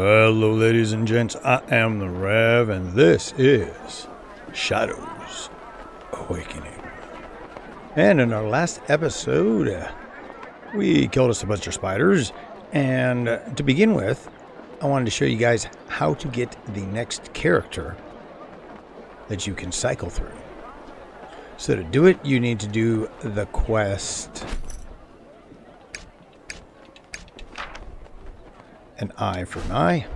Hello, ladies and gents. I am the Rev, and this is Shadows Awakening. And in our last episode, uh, we killed us a bunch of spiders. And uh, to begin with, I wanted to show you guys how to get the next character that you can cycle through. So to do it, you need to do the quest an eye for an eye.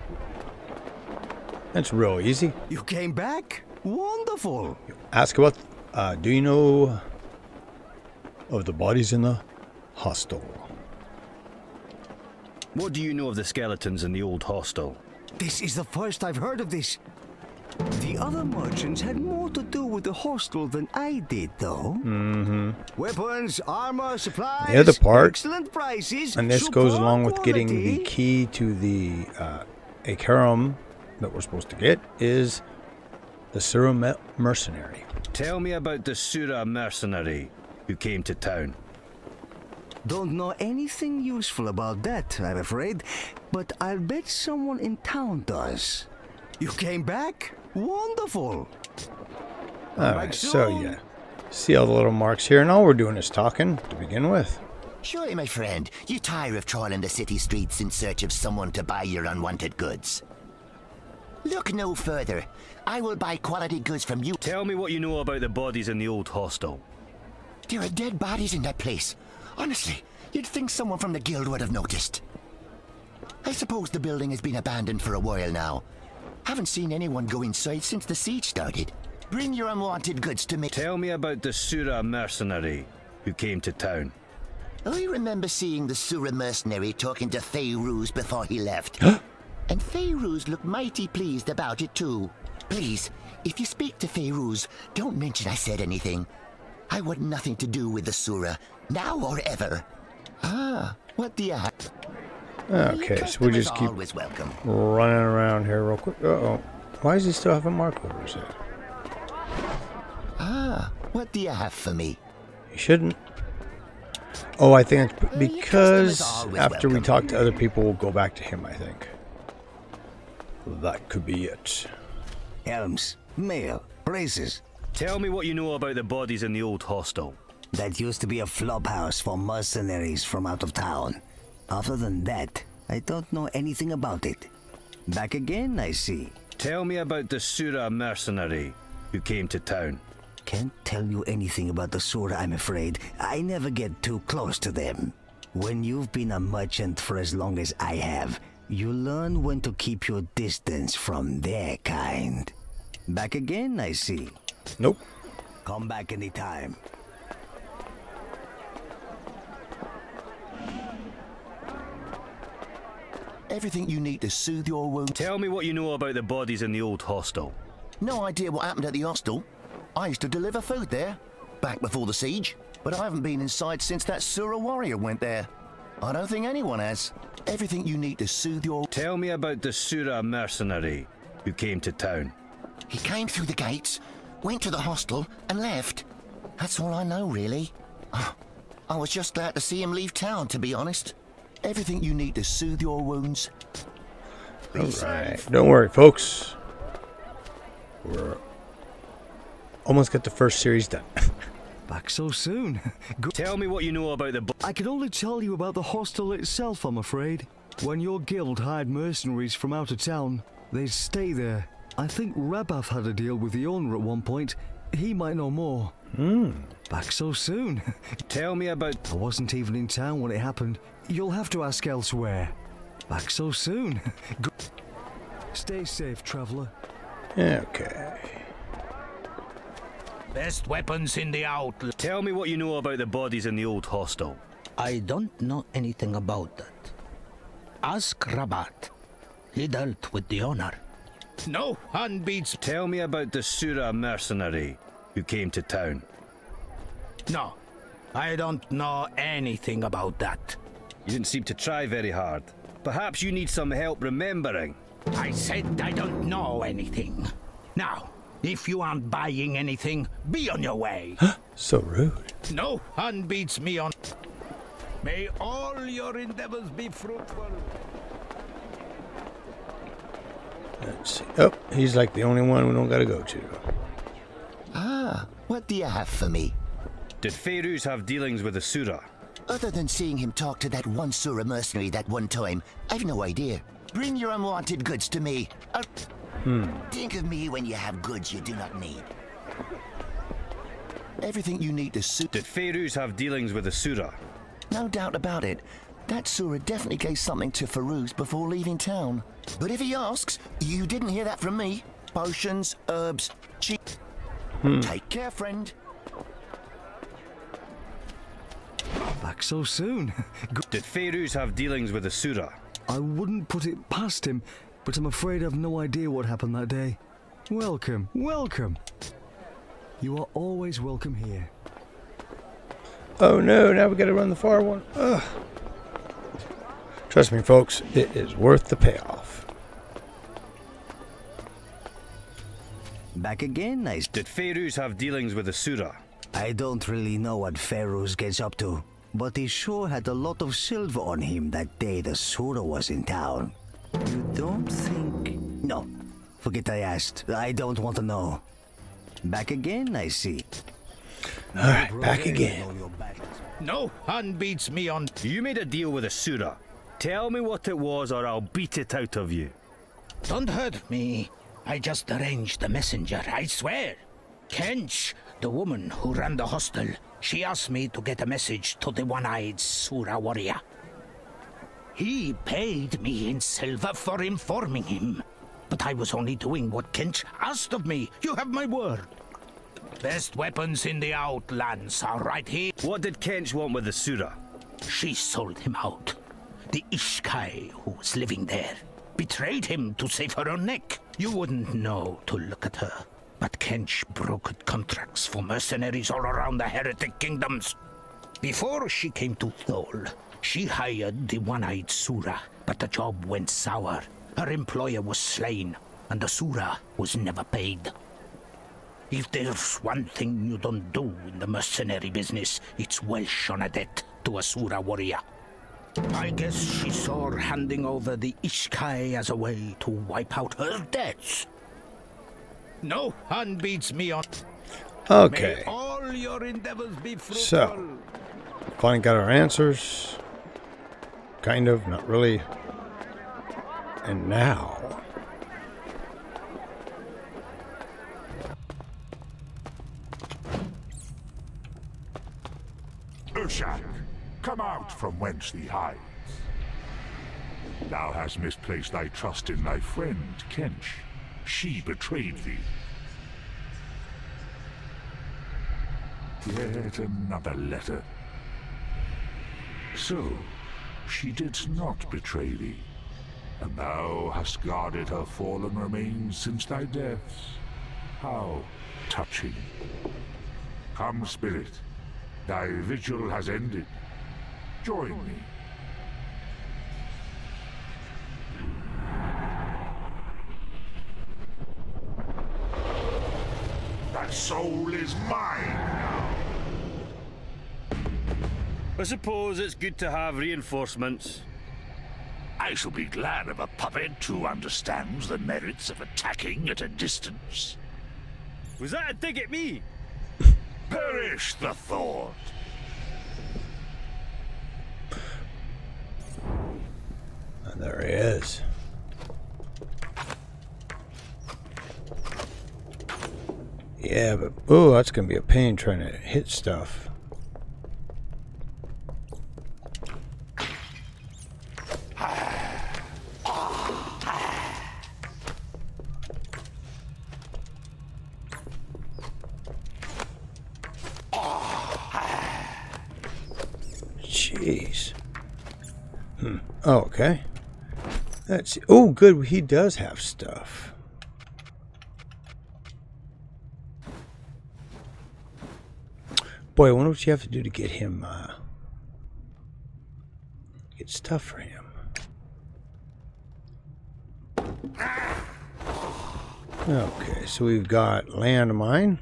That's real easy. You came back? Wonderful. Ask about, uh, do you know of the bodies in the hostel? What do you know of the skeletons in the old hostel? This is the first I've heard of this. The other merchants had more to do with the hostel than I did, though. Mm-hmm. Weapons, armor, supplies. The other part, excellent prices, and this goes along with getting the key to the uh, Akarum that we're supposed to get, is the Sura Me- Mercenary. Tell me about the Sura mercenary who came to town. Don't know anything useful about that, I'm afraid. But I'll bet someone in town does. You came back? Wonderful. Alright, so yeah. See all the little marks here, and all we're doing is talking to begin with. Surely, my friend, you tire of trawling the city streets in search of someone to buy your unwanted goods. Look no further. I will buy quality goods from you. Tell me what you know about the bodies in the old hostel. There are dead bodies in that place. Honestly, you'd think someone from the guild would have noticed. I suppose the building has been abandoned for a while now. Haven't seen anyone go inside since the siege started. Bring your unwanted goods to me. Tell me about the Sura mercenary who came to town. I remember seeing the Sura mercenary talking to Feyruz before he left. and Feyruz looked mighty pleased about it too. Please, if you speak to Feyruz, don't mention I said anything. I want nothing to do with the Sura, now or ever. Ah, what the have? Okay, so we just keep welcome. running around here real quick. Uh-oh. Why does he still have a mark over his head? Ah, what do you have for me? He shouldn't. Oh, I think it's because always after we talk to other people, we'll go back to him, I think. That could be it. Helms, mail, braces. Tell me what you know about the bodies in the old hostel. That used to be a flop house for mercenaries from out of town. Other than that, I don't know anything about it. Back again, I see. Tell me about the Sura mercenary who came to town. Can't tell you anything about the Sura, I'm afraid. I never get too close to them. When you've been a merchant for as long as I have, you learn when to keep your distance from their kind. Back again, I see. Nope. Come back anytime. Everything you need to soothe your wound. Tell me what you know about the bodies in the old hostel. No idea what happened at the hostel. I used to deliver food there, back before the siege, but I haven't been inside since that Sura warrior went there. I don't think anyone has. Everything you need to soothe your... Tell me about the Sura mercenary who came to town. He came through the gates, went to the hostel, and left. That's all I know, really. I was just glad to see him leave town, to be honest. Everything you need to soothe your wounds. Alright. Don't worry, folks. We're almost got the first series done. Back so soon. Good. Tell me what you know about the bo- I can only tell you about the hostel itself, I'm afraid. When your guild hired mercenaries from out of town, they'd stay there. I think Rabath had a deal with the owner at one point. He might know more. Hmm. Back so soon. Tell me about I wasn't even in town when it happened. You'll have to ask elsewhere. Back so soon. Good. Stay safe, traveler. Okay. Best weapons in the outlet. Tell me what you know about the bodies in the old hostel. I don't know anything about that. Ask Rabat. He dealt with the owner. No one beats. Tell me about the Sura mercenary who came to town. No, I don't know anything about that. You didn't seem to try very hard. Perhaps you need some help remembering. I said I don't know anything. Now, if you aren't buying anything, be on your way. So rude. no one beats me on. May all your endeavors be fruitful. Let's see. Oh, he's like the only one we don't got to go to. Ah, what do you have for me? Did Feyruz have dealings with Asura? Other than seeing him talk to that one Sura mercenary that one time, I've no idea. Bring your unwanted goods to me. I'll... Think of me when you have goods you do not need. Everything you need to suit... Did Feyruz have dealings with Asura? No doubt about it. That Sura definitely gave something to Feyruz before leaving town. But if he asks, you didn't hear that from me. Potions, herbs, cheap. Hmm. Take care, friend. Back so soon. Did Feyruz have dealings with the Asura? I wouldn't put it past him, but I'm afraid I've no idea what happened that day. Welcome, welcome. You are always welcome here. Oh no, now we got to run the far one. Ugh. Trust me, folks, it is worth the payoff. Back again, I... Did Feyruz have dealings with Asura? I don't really know what Feyruz gets up to, but he sure had a lot of silver on him that day the Sura was in town. You don't think... No, forget I asked. I don't want to know. Back again, I see. All right, back again. No one beats me on. You made a deal with Asura. Tell me what it was or I'll beat it out of you. Don't hurt me. I just arranged the messenger, I swear. Kench, the woman who ran the hostel, she asked me to get a message to the one-eyed Sura warrior. He paid me in silver for informing him. But I was only doing what Kench asked of me. You have my word. Best weapons in the Outlands are right here. What did Kench want with the Sura? She sold him out. The Ishkai who was living there betrayed him to save her own neck. You wouldn't know to look at her. But Kench brokered contracts for mercenaries all around the heretic kingdoms. Before she came to Thol, she hired the one-eyed Sura, but the job went sour. Her employer was slain, and the Sura was never paid. If there's one thing you don't do in the mercenary business, it's welsh on a debt to a Sura warrior. I guess she saw handing over the Ishkai as a way to wipe out her debts. No one beats me on. Okay, May all your endeavors be fruitful. So. finally got our answers. Kind of, not really. And now, out from whence thee hides. Thou hast misplaced thy trust in thy friend, Kench. She betrayed thee. Yet another letter. So, she did not betray thee, and thou hast guarded her fallen remains since thy death. How touching. Come, spirit. Thy vigil has ended. Join me. That soul is mine now. I suppose it's good to have reinforcements. I shall be glad of a puppet who understands the merits of attacking at a distance. Was that a dig at me? Perish the thought! There he is. Yeah, but oh, that's gonna be a pain trying to hit stuff. Jeez. Hmm. Oh, okay. Oh, good. He does have stuff. Boy, I wonder what you have to do to get him. Uh, get stuff for him. Okay, so we've got landmine.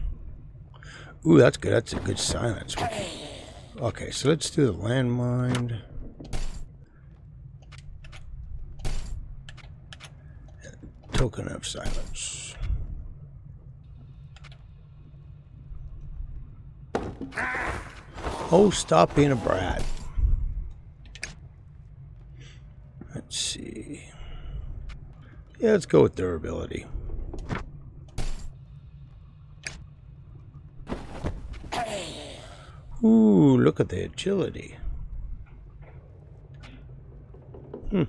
Ooh, that's good. That's a good silence. We Okay, so let's do the landmine. Token of silence. Oh, stop being a brat. Let's see. Yeah, let's go with durability. Ooh, look at the agility. Hmm.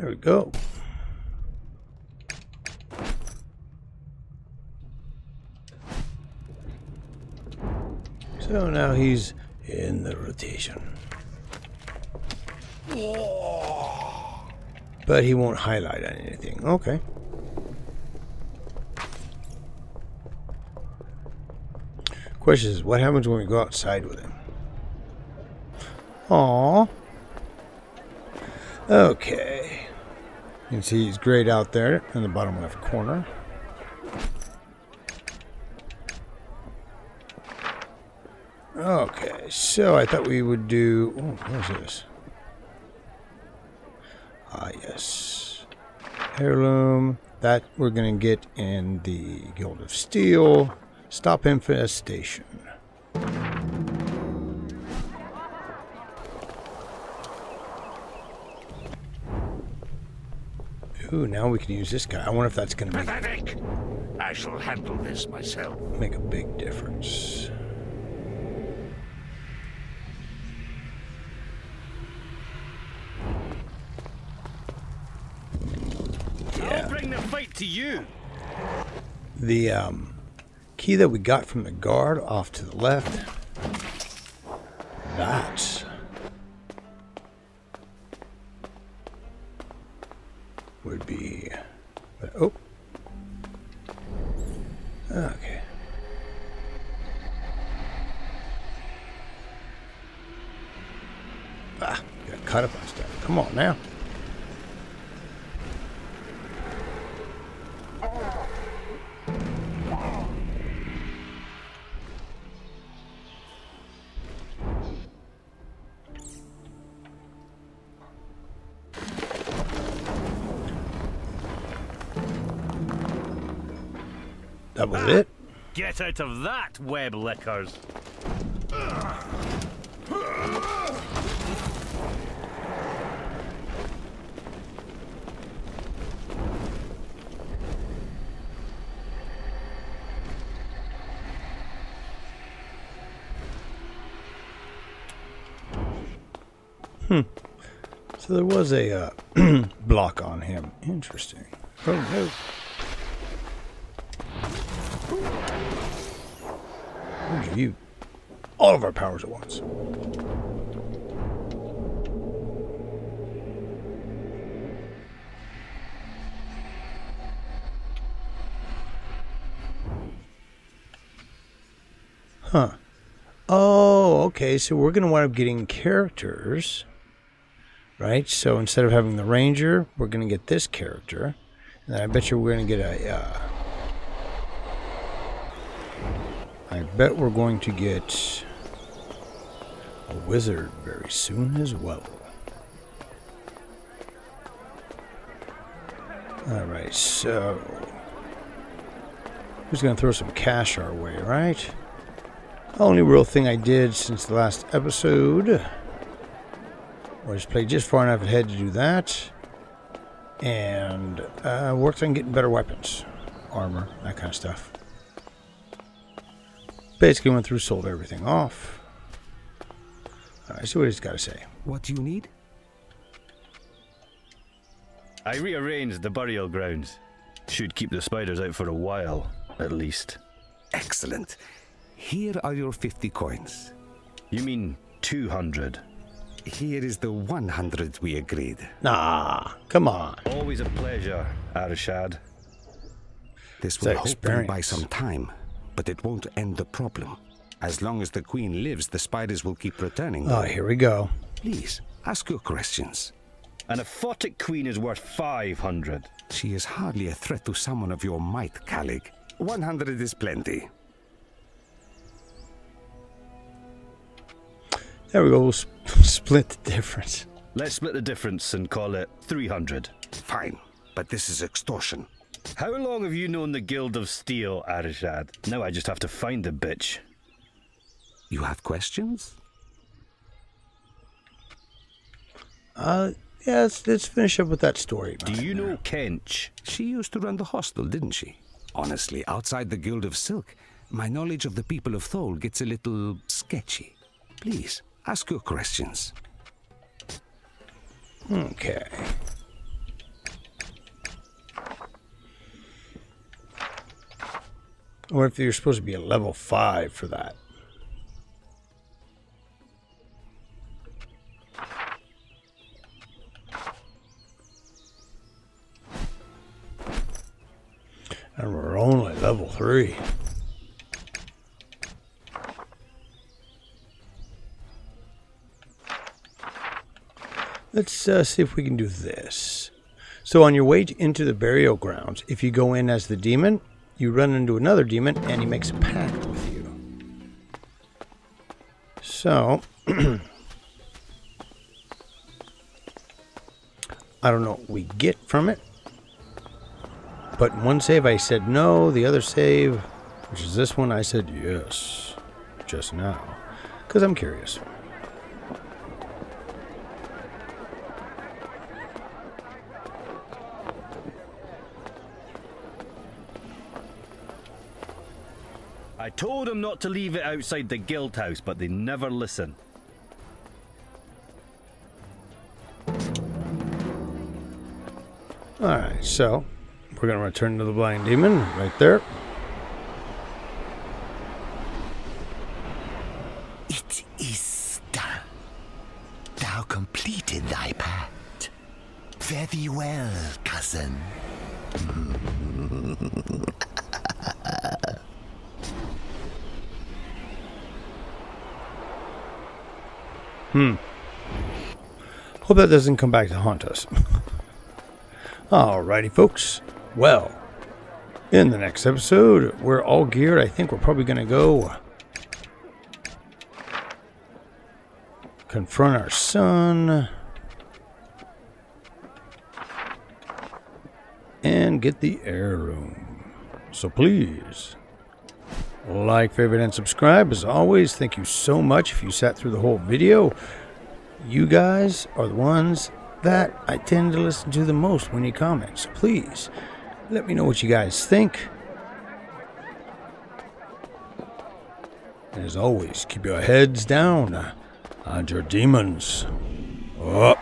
There we go. So now he's in the rotation. But he won't highlight anything. Okay. Question is, what happens when we go outside with him? Aww. Okay. You can see he's grayed out there in the bottom left corner. Okay, so I thought we would do. Oh, what's this? Ah, yes. Heirloom. That we're going to get in the Guild of Steel. Stop infestation. Ooh, now we can use this guy. I wonder if that's going to make, Pathetic! I shall handle this myself. make a big difference. I'll bring the fight to you. The um, key that we got from the guard off to the left. That That was it. Get out of that, web lickers. Hmm. So there was a uh, block on him. Interesting. Oh no. You all of our powers at once. Huh. Oh, okay. So we're going to wind up getting characters right? So instead of having the ranger, we're going to get this character, and I bet you we're going to get a. Uh, I bet we're going to get a wizard very soon as well. All right, so who's going to throw some cash our way, right? Only real thing I did since the last episode was play just far enough ahead to do that, and uh, worked on getting better weapons, armor, that kind of stuff. Basically, went through, sold everything off. All right, see what he's got to say. What do you need? I rearranged the burial grounds. Should keep the spiders out for a while, at least. Excellent. Here are your 50 coins. You mean 200? Here is the 100 we agreed. Nah, come on. Always a pleasure, Arishad. This It's will hopefully buy experience. some time, but it won't end the problem. As long as the queen lives, the spiders will keep returning. Oh, here we go. Please, ask your questions. An a Photic Queen is worth 500. She is hardly a threat to someone of your might, Kalig. 100 is plenty. There we go. We'll sp- split the difference. Let's split the difference and call it 300. Fine, but this is extortion. How long have you known the Guild of Steel, Arishad? Now I just have to find the bitch. You have questions? Uh, yeah, let's, let's finish up with that story. Do you know Kench? She used to run the hostel, didn't she? Honestly, outside the Guild of Silk, my knowledge of the people of Thol gets a little sketchy. Please, ask your questions. Okay. Or if you're supposed to be a level 5 for that. And we're only level 3. Let's uh, see if we can do this. So, on your way into the burial grounds, if you go in as the demon, you run into another demon and he makes a pact with you. So, I don't know what we get from it. But in one save I said no, the other save, which is this one, I said yes. Just now. Because I'm curious. I told them not to leave it outside the guild house, but they never listen. Alright, so we're going to return to the blind demon right there. It is done. Thou completed thy pact. Very well, cousin. Hmm. Hope that doesn't come back to haunt us. Alrighty, folks. Well, in the next episode, we're all geared. I think we're probably going to go uh, confront our son and get the air heirloom. So please like, favorite, and subscribe. As always, thank you so much if you sat through the whole video. You guys are the ones that I tend to listen to the most when you comment. So please let me know what you guys think. And as always, keep your heads down uh, and your demons up.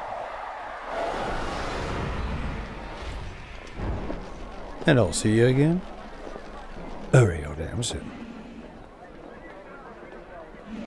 And I'll see you again very damn soon.